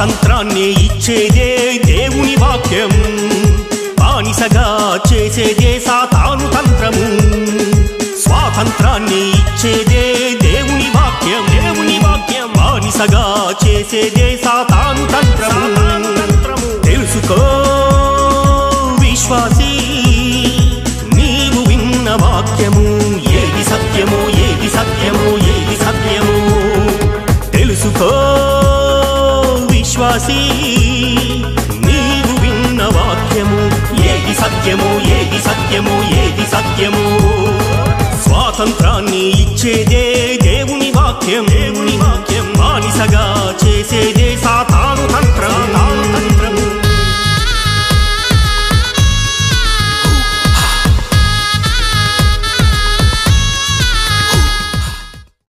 స్వాతంత్రాన్ని ఇచ్చేదే దేవుని వాక్యం. బానిసగా చేసేదే సాతాను తంత్రము. స్వాతంత్రాన్ని ఇచ్చేదే దేవుని వాక్యం. దేవుని వాక్యం. బానిసగా చేసేదే సాతాను తంత్రము. తెలుసుకో విశ్వాసీ నీవు విన్న వాక్యము. విశ్వాసీ నీవు విన్న వాక్యము ఏది సత్యము ఏది సత్యము ఏది సత్యము? స్వాతంత్రాన్ని ఇచ్చేదే దేవుని వాక్యం దేవుని వాక్యం.